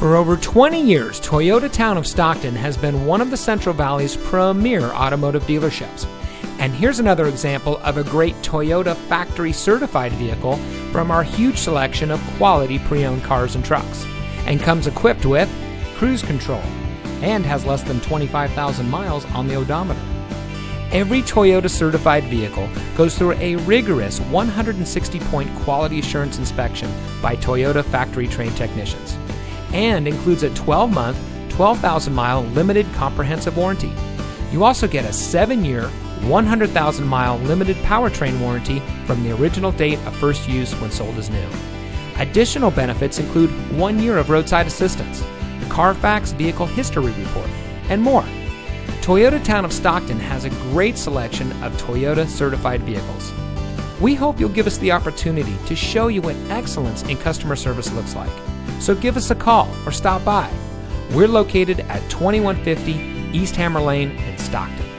For over 20 years, Toyota Town of Stockton has been one of the Central Valley's premier automotive dealerships. And here's another example of a great Toyota factory certified vehicle from our huge selection of quality pre owned cars and trucks. And comes equipped with cruise control and has less than 25,000 miles on the odometer. Every Toyota certified vehicle goes through a rigorous 160 point quality assurance inspection by Toyota factory trained technicians and includes a 12 month, 12,000 mile limited comprehensive warranty. You also get a 7 year, 100,000 mile limited powertrain warranty from the original date of first use when sold as new. Additional benefits include one year of roadside assistance, Carfax Vehicle History Report, and more. Toyota Town of Stockton has a great selection of Toyota certified vehicles. We hope you'll give us the opportunity to show you what excellence in customer service looks like. So give us a call or stop by. We're located at 2150 East Hammer Lane in Stockton.